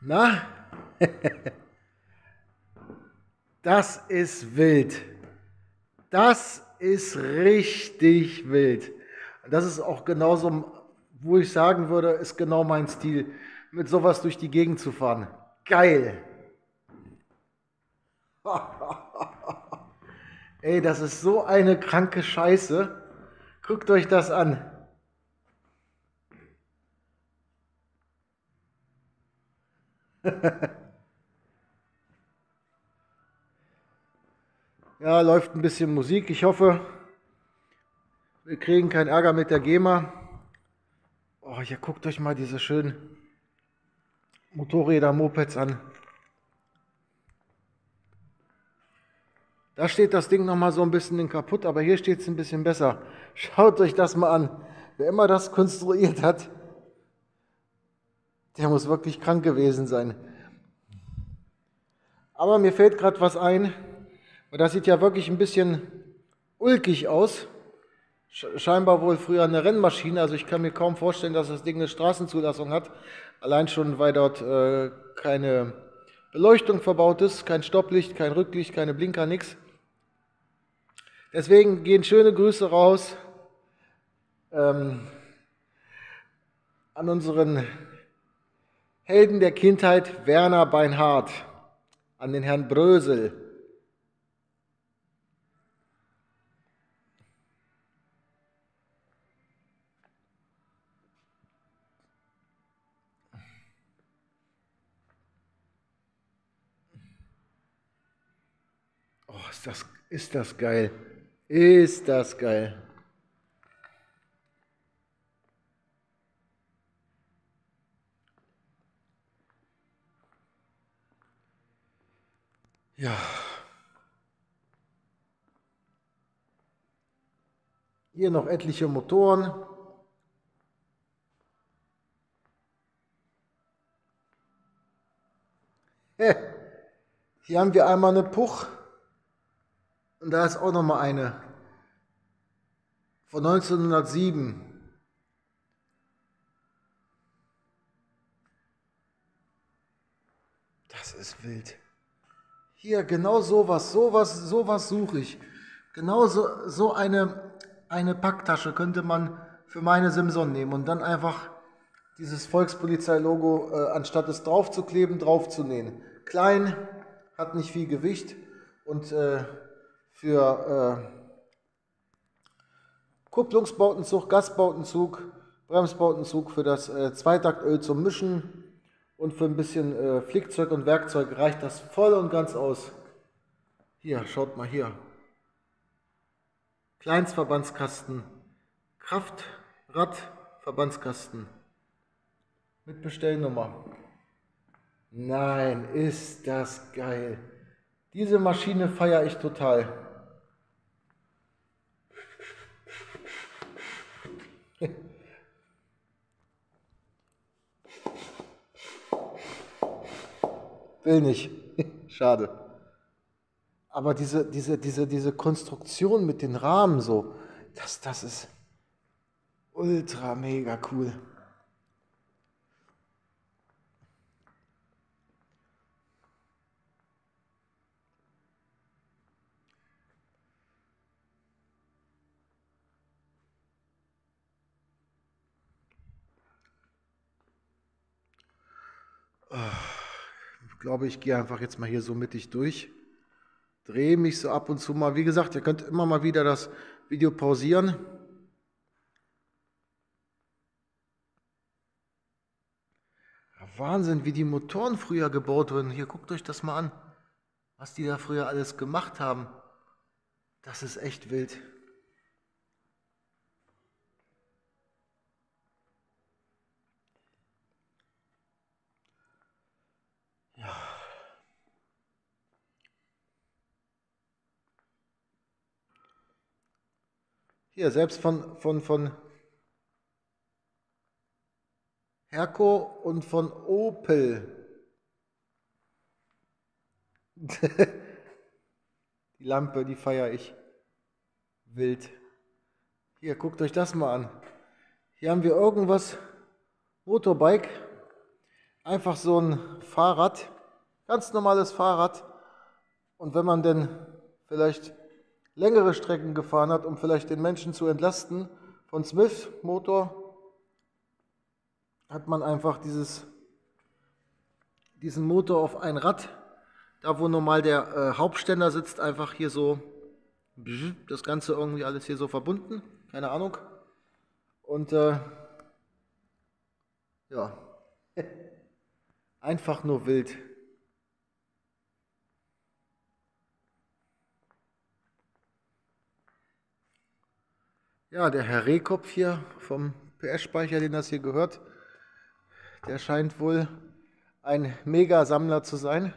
Na? Das ist wild. Das ist richtig wild. Das ist auch genauso, wo ich sagen würde, ist genau mein Stil, mit sowas durch die Gegend zu fahren. Geil. Ey, das ist so eine kranke Scheiße. Guckt euch das an. ja, läuft ein bisschen Musik. Ich hoffe, wir kriegen keinen Ärger mit der GEMA. Oh, hier guckt euch mal diese schönen Motorräder, Mopeds an. Da steht das Ding noch mal so ein bisschen kaputt, aber hier steht es ein bisschen besser. Schaut euch das mal an. Wer immer das konstruiert hat, der muss wirklich krank gewesen sein. Aber mir fällt gerade was ein, weil das sieht ja wirklich ein bisschen ulkig aus. Scheinbar wohl früher eine Rennmaschine, also ich kann mir kaum vorstellen, dass das Ding eine Straßenzulassung hat. Allein schon, weil dort äh, keine Beleuchtung verbaut ist, kein Stopplicht, kein Rücklicht, keine Blinker, nichts. Deswegen gehen schöne Grüße raus ähm, an unseren Helden der Kindheit, Werner Beinhardt, an den Herrn Brösel. Oh, ist das, ist das geil. Ist das geil. Ja. Hier noch etliche Motoren. Hier haben wir einmal eine Puch und da ist auch noch mal eine von 1907. Das ist wild. Hier, genau sowas, sowas, sowas suche ich. Genau so, so eine, eine Packtasche könnte man für meine Simson nehmen und dann einfach dieses Volkspolizei-Logo, äh, anstatt es draufzukleben, draufzunähen. Klein, hat nicht viel Gewicht und äh, für äh, Kupplungsbautenzug, Gasbautenzug, Bremsbautenzug, für das äh, Zweitaktöl zum Mischen und für ein bisschen äh, Flickzeug und Werkzeug reicht das voll und ganz aus. Hier, schaut mal hier. Kleinstverbandskasten, Kraftrad-Verbandskasten mit Bestellnummer. Nein, ist das geil. Diese Maschine feiere ich total. Will nicht. Schade. Aber diese, diese, diese, diese Konstruktion mit den Rahmen so, das, das ist ultra mega cool. Glaube, ich gehe einfach jetzt mal hier so mittig durch. Drehe mich so ab und zu mal. Wie gesagt, ihr könnt immer mal wieder das Video pausieren. Wahnsinn, wie die Motoren früher gebaut wurden. Hier guckt euch das mal an, was die da früher alles gemacht haben. Das ist echt wild. Hier, selbst von, von, von Herco und von Opel. die Lampe, die feiere ich. Wild. Hier, guckt euch das mal an. Hier haben wir irgendwas, Motorbike, einfach so ein Fahrrad, ganz normales Fahrrad. Und wenn man denn vielleicht längere Strecken gefahren hat, um vielleicht den Menschen zu entlasten, von Smith Motor, hat man einfach dieses, diesen Motor auf ein Rad, da wo normal der äh, Hauptständer sitzt, einfach hier so, das Ganze irgendwie alles hier so verbunden, keine Ahnung. Und äh, ja, einfach nur wild. Ja, der Herr Rehkopf hier vom PS-Speicher, den das hier gehört, der scheint wohl ein Mega-Sammler zu sein.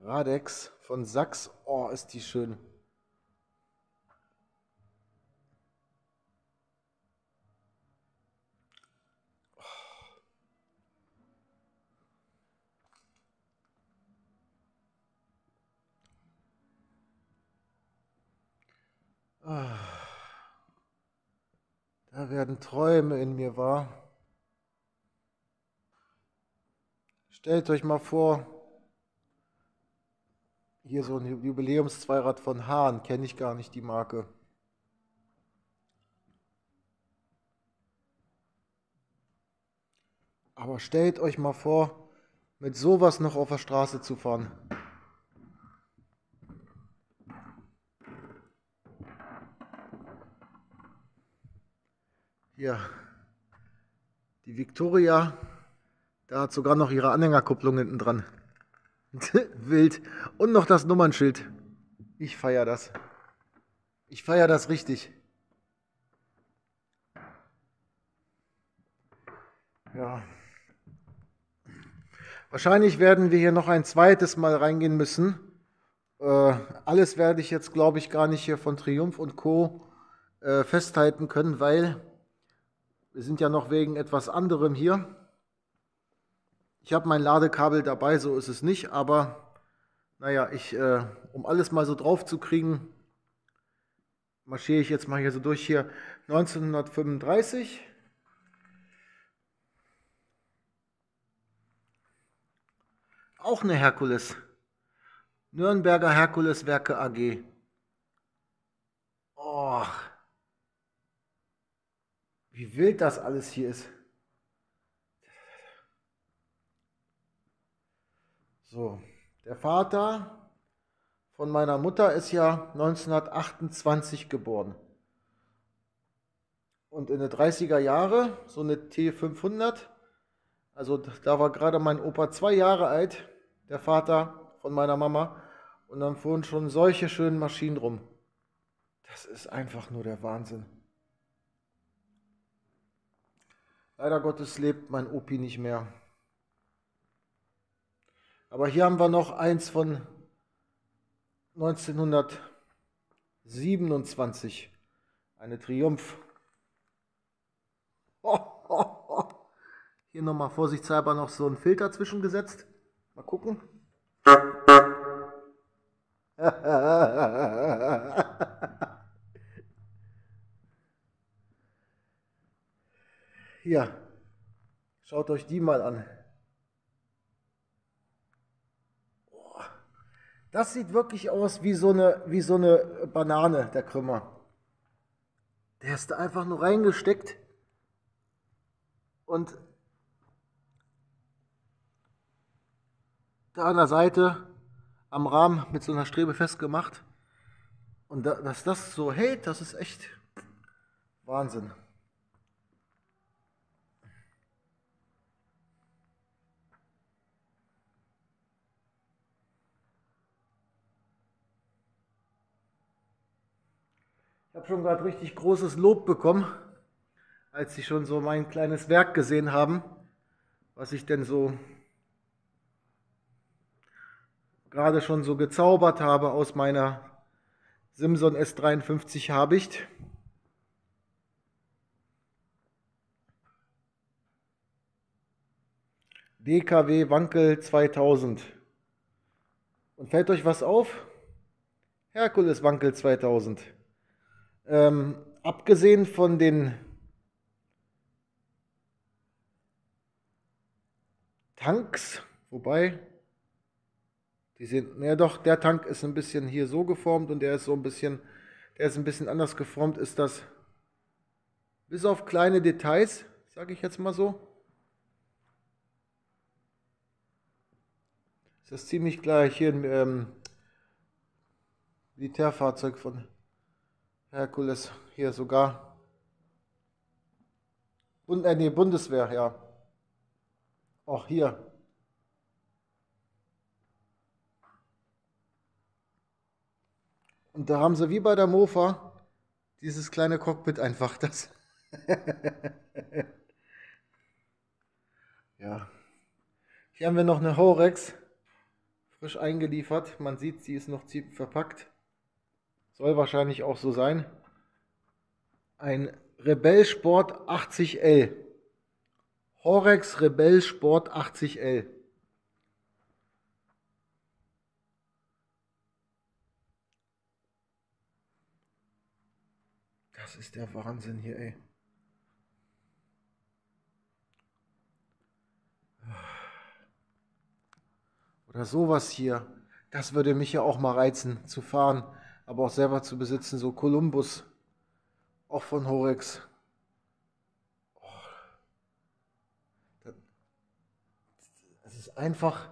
Radex von Sachs. Oh, ist die schön. Ah. Da werden Träume in mir wahr. Stellt euch mal vor, hier so ein Jubiläumszweirad von Hahn, kenne ich gar nicht die Marke. Aber stellt euch mal vor, mit sowas noch auf der Straße zu fahren. Hier, die Victoria, da hat sogar noch ihre Anhängerkupplung hinten dran. Wild. Und noch das Nummernschild. Ich feiere das. Ich feiere das richtig. Ja. Wahrscheinlich werden wir hier noch ein zweites Mal reingehen müssen. Äh, alles werde ich jetzt, glaube ich, gar nicht hier von Triumph und Co. Äh, festhalten können, weil wir sind ja noch wegen etwas anderem hier. Ich habe mein Ladekabel dabei, so ist es nicht, aber naja, ich, äh, um alles mal so drauf zu kriegen, marschiere ich jetzt mal hier so durch hier 1935. Auch eine Herkules. Nürnberger Herkules Werke AG. Oh, wie wild das alles hier ist. So, der Vater von meiner Mutter ist ja 1928 geboren. Und in den 30er Jahre, so eine T500, also da war gerade mein Opa zwei Jahre alt, der Vater von meiner Mama, und dann fuhren schon solche schönen Maschinen rum. Das ist einfach nur der Wahnsinn. Leider Gottes lebt mein Opi nicht mehr. Aber hier haben wir noch eins von 1927. Eine Triumph. Hier nochmal vorsichtshalber noch so ein Filter zwischengesetzt. Mal gucken. Hier, schaut euch die mal an. Das sieht wirklich aus wie so eine, wie so eine Banane, der Krümmer. Der ist da einfach nur reingesteckt und da an der Seite am Rahmen mit so einer Strebe festgemacht. Und da, dass das so hält, das ist echt Wahnsinn. Habe schon gerade richtig großes Lob bekommen, als Sie schon so mein kleines Werk gesehen haben, was ich denn so gerade schon so gezaubert habe aus meiner Simson S53 Habicht. DKW Wankel 2000. Und fällt euch was auf? Herkules Wankel 2000. Ähm, abgesehen von den Tanks, wobei, die sind, naja doch, der Tank ist ein bisschen hier so geformt und der ist so ein bisschen, der ist ein bisschen anders geformt, ist das, bis auf kleine Details, sage ich jetzt mal so, ist das ziemlich gleich. Hier ein ähm, Militärfahrzeug von Herkules, hier sogar. Bund, äh, nee, Bundeswehr, ja. Auch hier. Und da haben sie wie bei der Mofa dieses kleine Cockpit einfach das. ja. Hier haben wir noch eine Horex, frisch eingeliefert. Man sieht, sie ist noch verpackt. Soll wahrscheinlich auch so sein. Ein Rebell Sport 80L. Horex Rebell Sport 80L. Das ist der Wahnsinn hier, ey. Oder sowas hier. Das würde mich ja auch mal reizen zu fahren, aber auch selber zu besitzen. So Columbus, auch von Horex. Oh. Das ist einfach,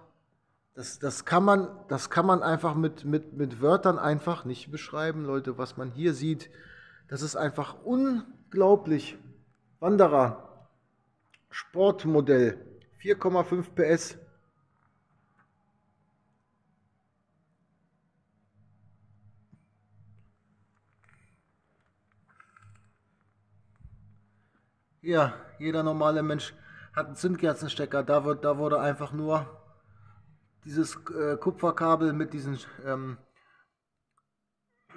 das, das, kann man, das kann man einfach mit, mit, mit Wörtern einfach nicht beschreiben, Leute, was man hier sieht. Das ist einfach unglaublich. Wanderer, Sportmodell, 4,5 PS. Ja, jeder normale Mensch hat einen Zündkerzenstecker. Da, wird, da wurde einfach nur dieses äh, Kupferkabel mit diesen ähm,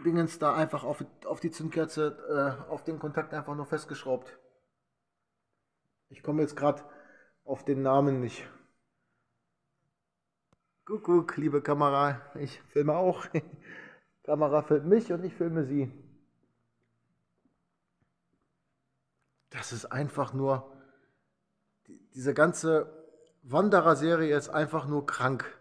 Dingens da einfach auf, auf die Zündkerze, äh, auf den Kontakt einfach nur festgeschraubt. Ich komme jetzt gerade auf den Namen nicht. Kuckuck, liebe Kamera, ich filme auch. Kamera filmt mich und ich filme sie. Das ist einfach nur, diese ganze Wanderer-Serie ist einfach nur krank.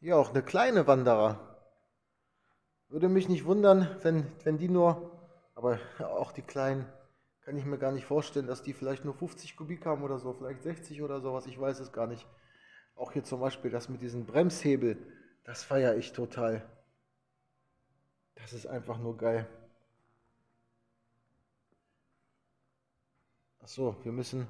Ja, auch eine kleine Wanderer. Würde mich nicht wundern, wenn, wenn die nur, aber auch die kleinen, kann ich mir gar nicht vorstellen, dass die vielleicht nur 50 Kubik haben oder so, vielleicht 60 oder sowas, ich weiß es gar nicht. Auch hier zum Beispiel das mit diesem Bremshebel, das feiere ich total. Das ist einfach nur geil. Achso, wir müssen